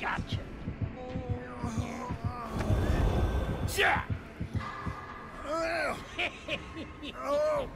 Gotcha. Yeah. Oh.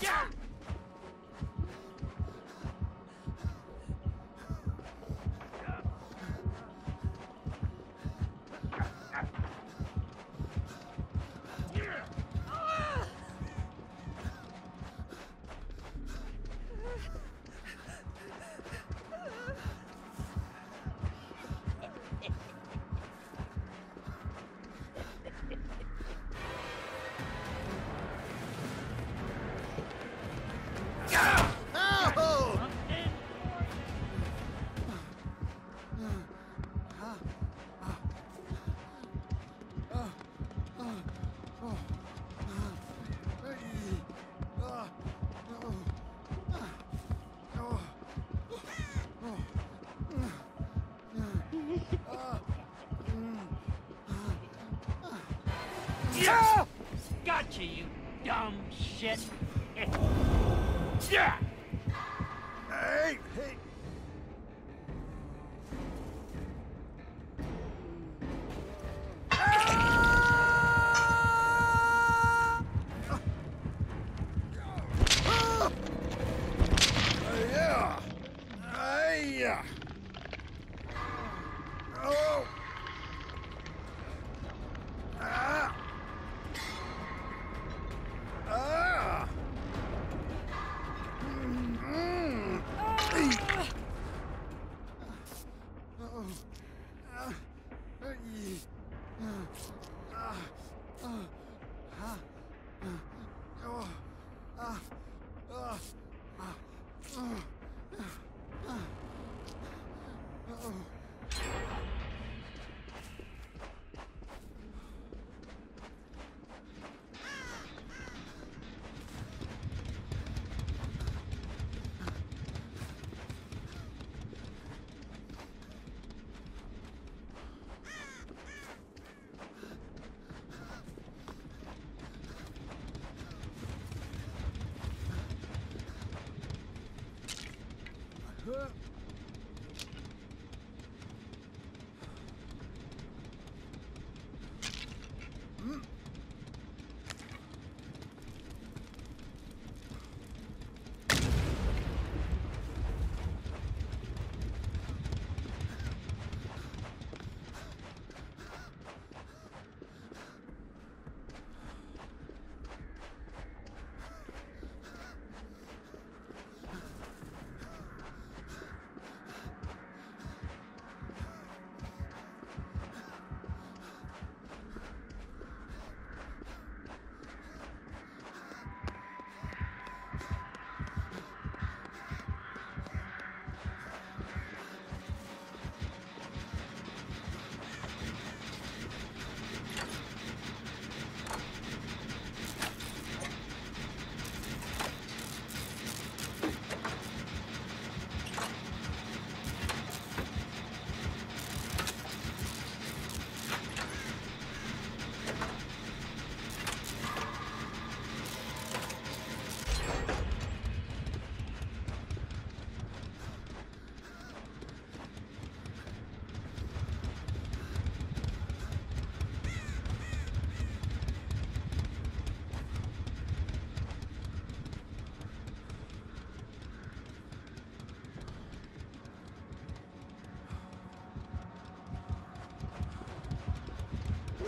Yeah. Yeah. Gotcha, you dumb shit. yeah. Hey! Hey!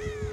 Ah!